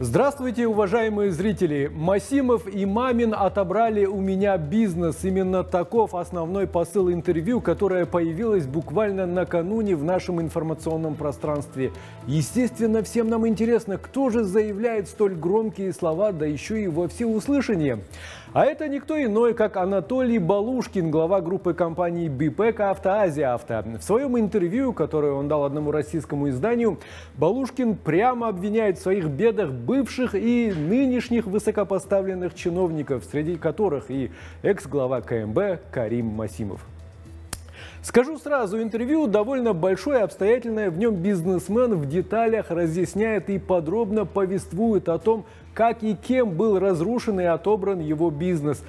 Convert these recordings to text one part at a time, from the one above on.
Здравствуйте, уважаемые зрители! Масимов и Мамин отобрали у меня бизнес. Именно таков основной посыл интервью, которое появилось буквально накануне в нашем информационном пространстве. Естественно, всем нам интересно, кто же заявляет столь громкие слова, да еще и во всеуслышание. А это никто иной, как Анатолий Балушкин, глава группы компании БИПЭК «Автоазия Авто». В своем интервью, которое он дал одному российскому изданию, Балушкин прямо обвиняет в своих бедах бывших и нынешних высокопоставленных чиновников, среди которых и экс-глава КМБ Карим Масимов. Скажу сразу, интервью довольно большое, обстоятельное. В нем бизнесмен в деталях разъясняет и подробно повествует о том, как и кем был разрушен и отобран его бизнес.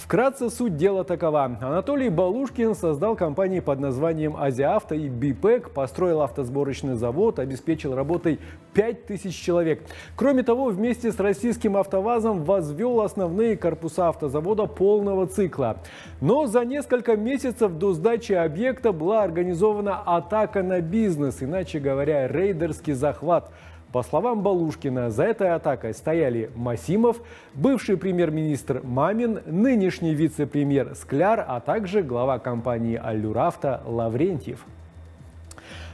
Вкратце суть дела такова. Анатолий Балушкин создал компании под названием «Азиавто» и «Бипек», построил автосборочный завод, обеспечил работой 5000 человек. Кроме того, вместе с российским автовазом возвел основные корпуса автозавода полного цикла. Но за несколько месяцев до сдачи объекта была организована атака на бизнес, иначе говоря, рейдерский захват – по словам Балушкина, за этой атакой стояли Масимов, бывший премьер-министр Мамин, нынешний вице-премьер Скляр, а также глава компании «Аллюравто» Лаврентьев.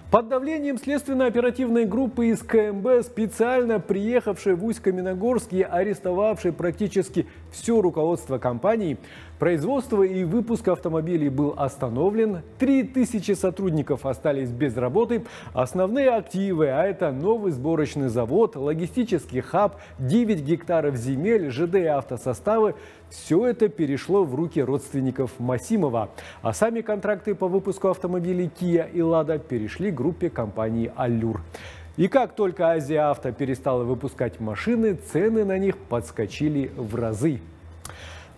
Под давлением следственно-оперативной группы из КМБ, специально приехавшей в Усть-Каменогорск и арестовавшей практически все руководство компании, производство и выпуск автомобилей был остановлен, 3000 сотрудников остались без работы, основные активы, а это новый сборочный завод, логистический хаб, 9 гектаров земель, ЖД и автосоставы, все это перешло в руки родственников Масимова. А сами контракты по выпуску автомобилей Kia и Lada перешли группе компании «Аллюр». И как только Азия Авто перестала выпускать машины, цены на них подскочили в разы.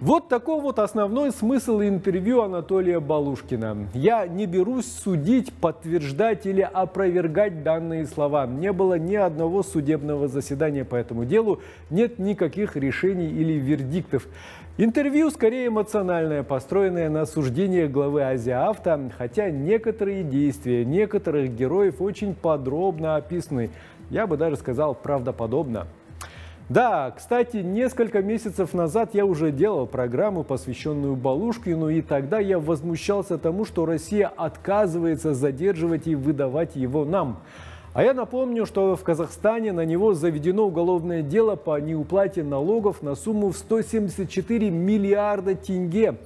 Вот такой вот основной смысл интервью Анатолия Балушкина. Я не берусь судить, подтверждать или опровергать данные слова. Не было ни одного судебного заседания по этому делу, нет никаких решений или вердиктов. Интервью скорее эмоциональное, построенное на суждениях главы Азиавто, хотя некоторые действия некоторых героев очень подробно описаны. Я бы даже сказал правдоподобно. Да, кстати, несколько месяцев назад я уже делал программу, посвященную Балушкину, и тогда я возмущался тому, что Россия отказывается задерживать и выдавать его нам. А я напомню, что в Казахстане на него заведено уголовное дело по неуплате налогов на сумму в 174 миллиарда тенге.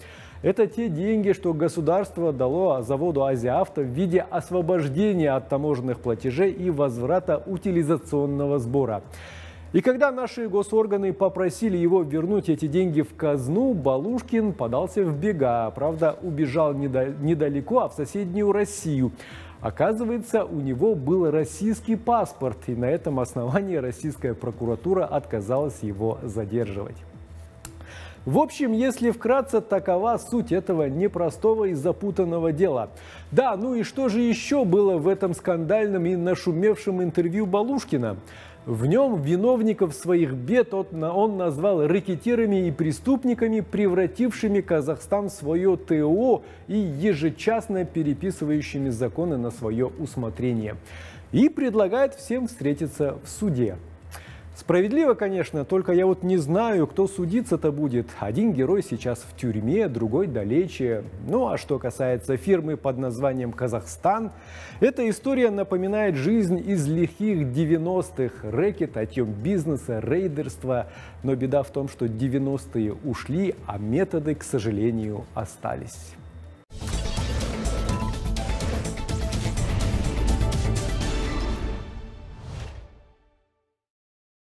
Это те деньги, что государство дало заводу «Азиавто» в виде освобождения от таможенных платежей и возврата утилизационного сбора. И когда наши госорганы попросили его вернуть эти деньги в казну, Балушкин подался в бега. Правда, убежал недалеко, а в соседнюю Россию. Оказывается, у него был российский паспорт, и на этом основании российская прокуратура отказалась его задерживать. В общем, если вкратце, такова суть этого непростого и запутанного дела. Да, ну и что же еще было в этом скандальном и нашумевшем интервью Балушкина? В нем виновников своих бед он назвал рэкетирами и преступниками, превратившими Казахстан в свое ТО и ежечасно переписывающими законы на свое усмотрение. И предлагает всем встретиться в суде. Справедливо, конечно, только я вот не знаю, кто судиться-то будет. Один герой сейчас в тюрьме, другой далече. Ну а что касается фирмы под названием «Казахстан», эта история напоминает жизнь из лихих 90-х. Рэкет, отъем бизнеса, рейдерство. Но беда в том, что 90-е ушли, а методы, к сожалению, остались.